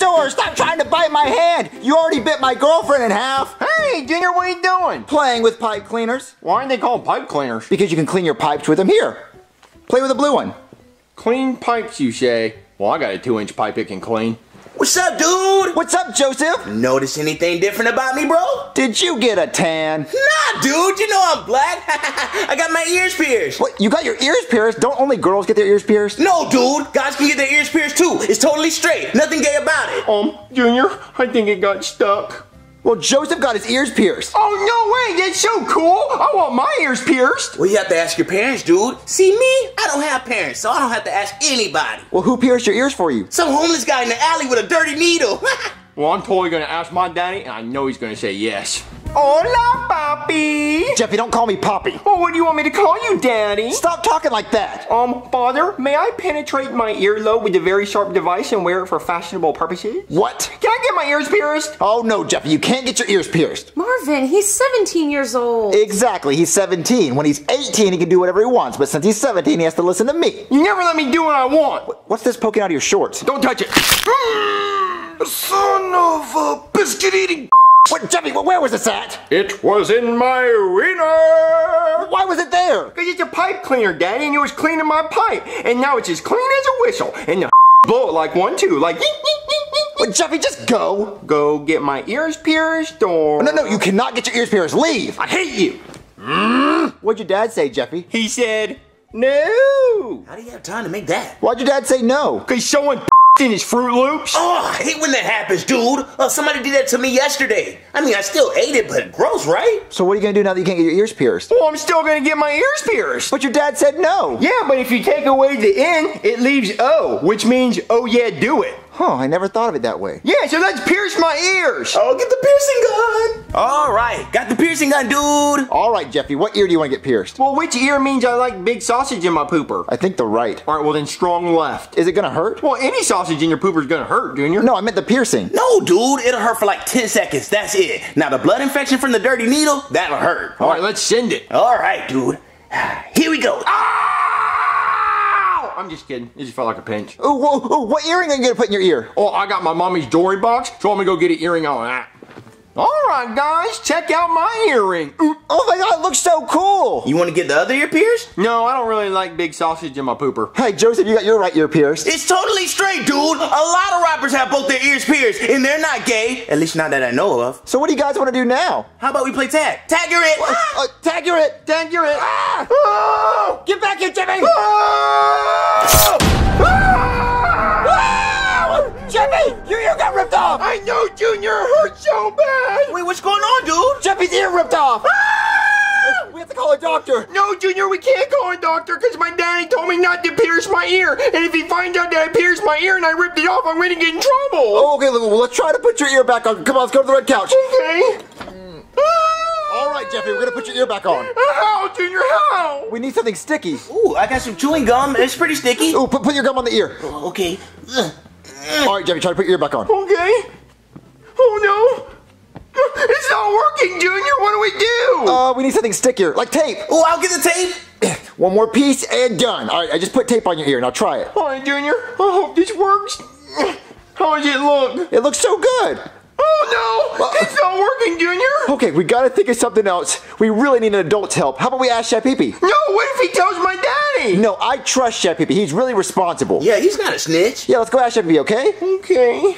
dinosaur! Stop trying to bite my hand! You already bit my girlfriend in half! Hey, Junior, what are you doing? Playing with pipe cleaners. Why aren't they called pipe cleaners? Because you can clean your pipes with them. Here, play with a blue one. Clean pipes, you say? Well, I got a two-inch pipe it can clean. What's up, dude? What's up, Joseph? Notice anything different about me, bro? Did you get a tan? Nah, dude. You know I'm black. I got my ears pierced. What? You got your ears pierced? Don't only girls get their ears pierced? No, dude. Guys can get their ears pierced too. It's totally straight. Nothing gay about it. Um, Junior, I think it got stuck. Well, Joseph got his ears pierced. Oh, no way, that's so cool. I want my ears pierced. Well, you have to ask your parents, dude. See me? I don't have parents, so I don't have to ask anybody. Well, who pierced your ears for you? Some homeless guy in the alley with a dirty needle. Well, I'm totally gonna ask my daddy, and I know he's gonna say yes. Hola, papi. Jeffy, don't call me Poppy. Oh, what do you want me to call you, daddy? Stop talking like that. Um, father, may I penetrate my earlobe with a very sharp device and wear it for fashionable purposes? What? Can I get my ears pierced? Oh, no, Jeffy, you can't get your ears pierced. Marvin, he's 17 years old. Exactly, he's 17. When he's 18, he can do whatever he wants, but since he's 17, he has to listen to me. You never let me do what I want. What's this poking out of your shorts? Don't touch it. Son of a biscuit eating. What, Jeffy, where was this at? It was in my wiener. Why was it there? Because it's a pipe cleaner, Daddy, and it was cleaning my pipe. And now it's as clean as a whistle. And the blow it like one, too. Like, Well, Jeffy, just go. go get my ears pierced or... No, no, you cannot get your ears pierced. Leave. I hate you. Mm. What'd your dad say, Jeffy? He said, no. How do you have time to make that? Why'd your dad say no? Because someone in his Fruit Loops. Oh, I hate when that happens, dude. Oh, somebody did that to me yesterday. I mean, I still ate it, but gross, right? So what are you gonna do now that you can't get your ears pierced? Well, I'm still going to get my ears pierced. But your dad said no. Yeah, but if you take away the N, it leaves O, which means, oh yeah, do it. Huh, I never thought of it that way. Yeah, so let's pierce my ears. Oh, get the piercing gun. All right, got the piercing gun, dude. All right, Jeffy, what ear do you want to get pierced? Well, which ear means I like big sausage in my pooper? I think the right. All right, well then strong left. Is it gonna hurt? Well, any sausage in your pooper is gonna hurt, Junior. No, I meant the piercing. No, dude, it'll hurt for like 10 seconds. That's it. Now, the blood infection from the dirty needle, that'll hurt. All right, let's send it. All right, dude. Here we go. Ow! I'm just kidding. It just felt like a pinch. Ooh, whoa, what earring are you gonna put in your ear? Oh, I got my mommy's jewelry box, so I'm gonna go get an earring on that. All right, guys, check out my earring. Ooh. Oh my god, it looks so cool! You want to get the other ear pierced? No, I don't really like big sausage in my pooper. Hey, Joseph, you got your right ear pierced. It's totally straight, dude. A lot of rappers have both their ears pierced, and they're not gay. At least not that I know of. So what do you guys want to do now? How about we play tag? Tag your it. Uh, tag your it! Thank you, it. Ah! Oh! Get back here, Jimmy! Oh! Ah! Jimmy, your ear got ripped off! I know, Junior, it hurts so bad. Wait, what's going on, dude? Jeffy's ear ripped off! Ah! We have to call a doctor. No, Junior, we can't call a doctor because my daddy told me not to pierce my ear. And if he finds out that I pierced my ear and I ripped it off, I'm going to get in trouble. Oh, okay, well, let's try to put your ear back on. Come on, let's go to the red couch. Okay. Mm. All right, Jeffy, we're gonna put your ear back on. How, Junior, how? We need something sticky. Ooh, I got some chewing gum. It's pretty sticky. Ooh, put, put your gum on the ear. Oh, okay. Ugh. All right, Jeffy, try to put your ear back on. Okay. Oh, no. It's not working, Junior. What do we do? Uh, we need something stickier, like tape. Oh, I'll get the tape. One more piece and done. All right, I just put tape on your ear. Now try it. All right, Junior. I hope this works. How does it look? It looks so good. Oh, no. It's not working, Junior. Okay, we gotta think of something else. We really need an adult's help. How about we ask Chef Pee No, what if he tells my daddy? No, I trust Chef Pee He's really responsible. Yeah, he's not a snitch. Yeah, let's go ask Chef Pee okay? Okay.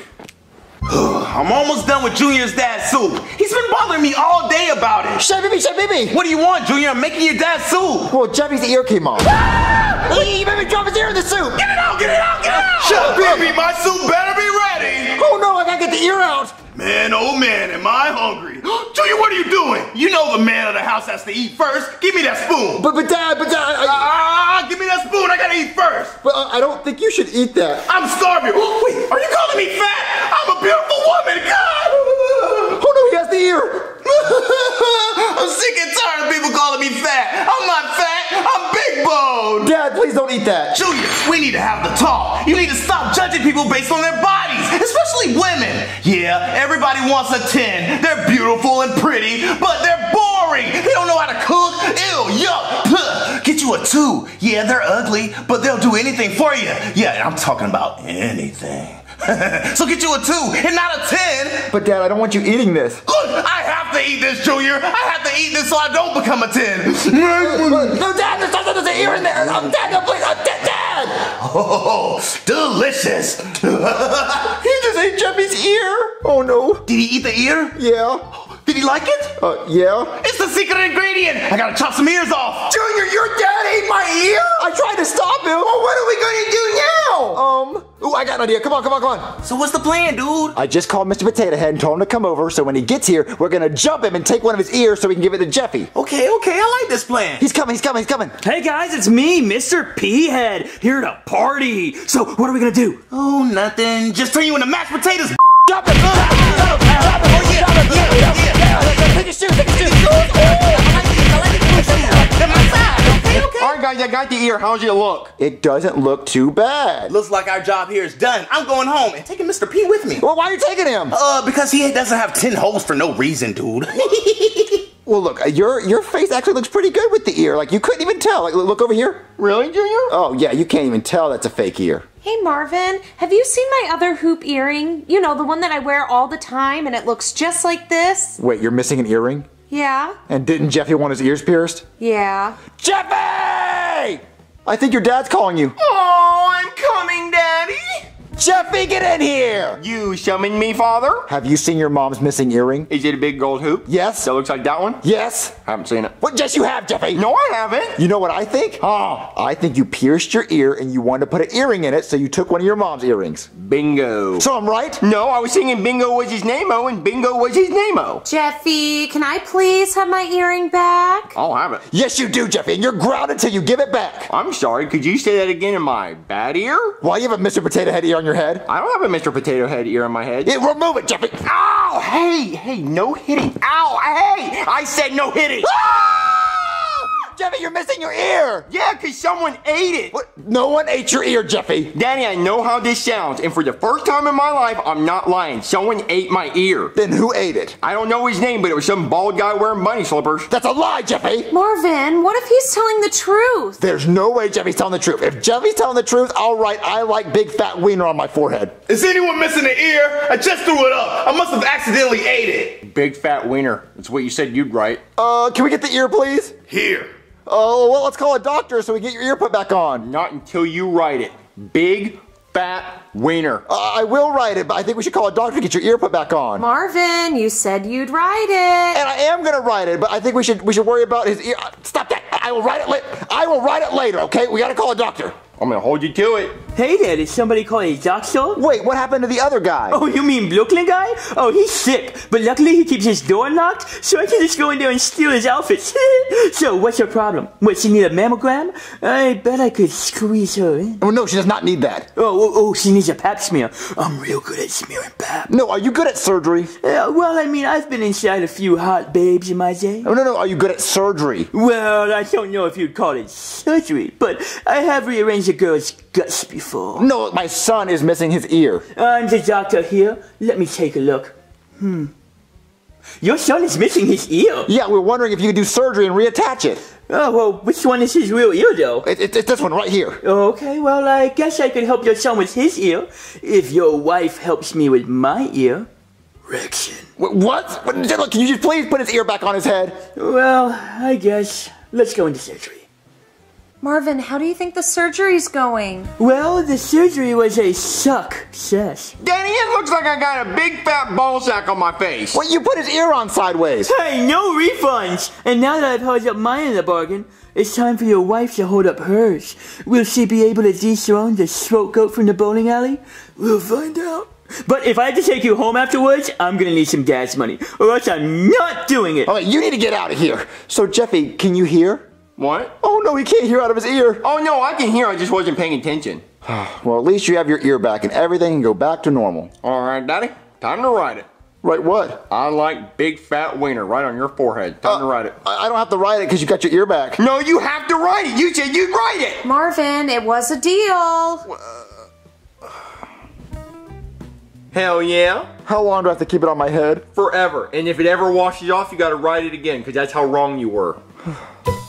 I'm almost done with Junior's dad's soup. He's been bothering me all day about it. Chef Pee Chef Pee What do you want, Junior? I'm making your dad's soup. Well, Jeffy's ear came off. Ah! He made me drop his ear in the soup. Get it out, get it out, get it out! Shut up, baby. My soup better be ready. Oh no, I gotta get the ear out. Man, oh man, am I hungry. Junior, what are you doing? You know the man of the house has to eat first. Give me that spoon. But, but Dad, but Dad, I, Ah, give me that spoon. I gotta eat first. but uh, I don't think you should eat that. I'm starving. Wait, are you calling me fat? I'm a beautiful woman. God. Oh no, he has the ear. I'm sick and tired of people calling me fat. I'm not fat. Dad, please don't eat that. Junior, we need to have the talk. You need to stop judging people based on their bodies, especially women. Yeah, everybody wants a 10. They're beautiful and pretty, but they're boring. They don't know how to cook. Ew, yuck. Puh. Get you a 2. Yeah, they're ugly, but they'll do anything for you. Yeah, I'm talking about anything. so get you a two and not a ten. But Dad, I don't want you eating this. Look, I have to eat this, Junior. I have to eat this so I don't become a ten. No, Dad, there's, there's, there's an ear in there. I'm Dad, no, please, I'm Dad, Dad. Oh, delicious. He just ate Jeffy's ear. Oh no. Did he eat the ear? Yeah. Did he like it? Uh, yeah. It's the secret ingredient. I gotta chop some ears off. Junior, your dad ate my ear? I tried to stop him. Well, what are we gonna do now? Um. Ooh, I got an idea. Come on, come on, come on. So what's the plan, dude? I just called Mr. Potato Head and told him to come over. So when he gets here, we're gonna jump him and take one of his ears so we can give it to Jeffy. Okay, okay, I like this plan. He's coming. He's coming. He's coming. Hey guys, it's me, Mr. P Head, here to party. So, what are we gonna do? Oh, nothing. Just turn you into mashed potatoes. Jump him! Jump him! Jump him! Oh yeah! Jump him! Yeah! Yeah! Yeah! Take his shoes! Take his shoes! All right, guys, I got the ear. How's it look? It doesn't look too bad. Looks like our job here is done. I'm going home and taking Mr. P with me. Well, why are you taking him? Uh, because he doesn't have 10 holes for no reason, dude. Well, look, uh, your your face actually looks pretty good with the ear. Like you couldn't even tell. Like, look over here. Really, Junior? Oh yeah, you can't even tell that's a fake ear. Hey Marvin, have you seen my other hoop earring? You know, the one that I wear all the time and it looks just like this? Wait, you're missing an earring? Yeah? And didn't Jeffy want his ears pierced? Yeah. Jeffy! I think your dad's calling you. I'm coming, Daddy. Jeffy, get in here! You summoned me, Father? Have you seen your mom's missing earring? Is it a big gold hoop? Yes. That looks like that one? Yes. I haven't seen it. What? Yes, you have, Jeffy. No, I haven't. You know what I think? Oh, I think you pierced your ear and you wanted to put an earring in it, so you took one of your mom's earrings. bingo. So I'm right? No, I was singing bingo was his name-o and bingo was his name-o. Jeffy, can I please have my earring back? Oh, I'll have it. Yes, you do, Jeffy, and you're grounded till you give it back. I'm sorry, could you say that again in my bad ear? Why you have a Mr. Potato Head ear on your head? I don't have a Mr. Potato Head ear on my head. Yeah, remove it, Jeffy. Ow! Hey, hey, no hitting. Ow! Hey! I said no hitting. Ah! Jeffy, you're missing your ear. Yeah, cause someone ate it. What? No one ate your ear, Jeffy. Danny, I know how this sounds, and for the first time in my life, I'm not lying. Someone ate my ear. Then who ate it? I don't know his name, but it was some bald guy wearing bunny slippers. That's a lie, Jeffy. Marvin, what if he's telling the truth? There's no way Jeffy's telling the truth. If Jeffy's telling the truth, I'll write I like big fat wiener on my forehead. Is anyone missing an ear? I just threw it up. I must have accidentally ate it. Big fat wiener. That's what you said you'd write. Uh, can we get the ear, please? Here. Oh, well, let's call a doctor so we get your ear put back on. Not until you write it. Big fat wiener. Uh, I will write it, but I think we should call a doctor to get your ear put back on. Marvin, you said you'd write it. And I am gonna write it, but I think we should we should worry about his ear. Stop that! I will write it. La- I will write it later. Okay? We gotta call a doctor. I'm gonna hold you to it. Hey there, did somebody call a doctor? Wait, what happened to the other guy? Oh, you mean Brooklyn guy? Oh, he's sick, but luckily he keeps his door locked, so I can just go in there and steal his outfits. so, what's your problem? What, she need a mammogram? I bet I could squeeze her in. Oh no, she does not need that. Oh, oh, oh, she needs a pap smear. I'm real good at smearing pap. No, are you good at surgery? Uh, well, I mean, I've been inside a few hot babes in my day. Oh no, no, are you good at surgery? Well, I don't know if you'd call it surgery, but I have rearranged a girl's guts before. No, my son is missing his ear. I'm the doctor here. Let me take a look. Hmm. Your son is missing his ear. Yeah, we're wondering if you could do surgery and reattach it. Oh, well, which one is his real ear, though? It, it, it's this one right here. Okay, well, I guess I could help your son with his ear if your wife helps me with my ear. Rection. What? what? Look, Can you just please put his ear back on his head? Well, I guess. Let's go into surgery. Marvin, how do you think the surgery's going? Well, the surgery was a success. Danny, it looks like I got a big fat ball sack on my face. Well, you put his ear on sideways. Hey, no refunds! And now that I've held up mine in the bargain, it's time for your wife to hold up hers. Will she be able to dethrone the throat goat from the bowling alley? We'll find out. But if I have to take you home afterwards, I'm gonna need some gas money, or else I'm not doing it. All right, you need to get out of here. So, Jeffy, can you hear? What? Oh no, he can't hear out of his ear. Oh no, I can hear. I just wasn't paying attention. Well, at least you have your ear back and everything can go back to normal. All right, Daddy, time to write it. Right, what? I like big fat wiener right on your forehead. Time to uh, write it. I I don't have to write it because you got your ear back. No, you have to write it. You said you'd write it. Marvin, it was a deal. Uh, hell yeah. How long do I have to keep it on my head? Forever. And if it ever washes off, you gotta write it again, because that's how wrong you were.